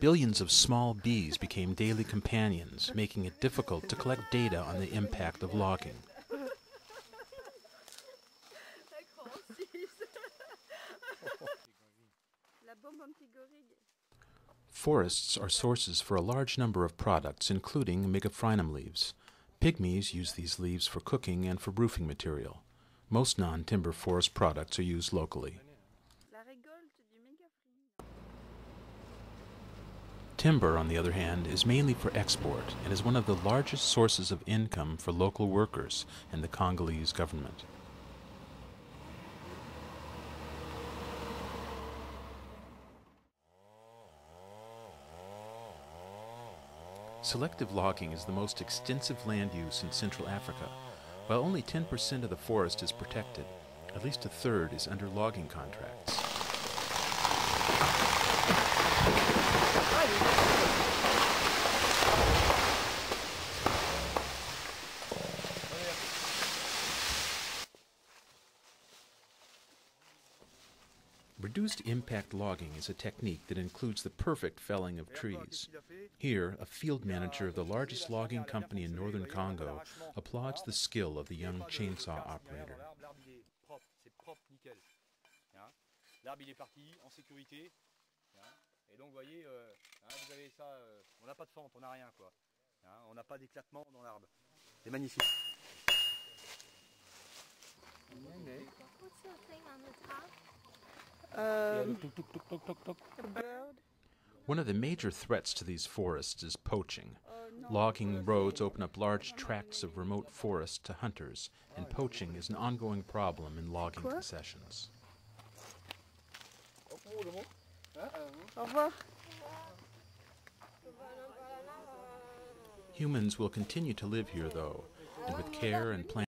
Billions of small bees became daily companions, making it difficult to collect data on the impact of logging. Forests are sources for a large number of products, including megaphrynium leaves. Pygmies use these leaves for cooking and for roofing material. Most non-timber forest products are used locally. Timber, on the other hand, is mainly for export and is one of the largest sources of income for local workers and the Congolese government. Selective logging is the most extensive land use in Central Africa. While only 10% of the forest is protected, at least a third is under logging contracts. Reduced impact logging is a technique that includes the perfect felling of trees. Here, a field manager of the largest logging company in northern Congo applauds the skill of the young chainsaw operator. L'arbre il est parti en sécurité. Et donc vous voyez, euh, vous avez ça, euh, on n'a pas de fente, on n'a rien quoi. On n'a pas d'éclatement dans l'arbre. C'est magnifique. What's that thing on the top? One of the major threats to these forests is poaching. Logging roads open up large tracts of remote forest to hunters, and poaching is an ongoing problem in logging concessions. Humans will continue to live here, though, and with care and planning.